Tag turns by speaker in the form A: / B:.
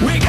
A: We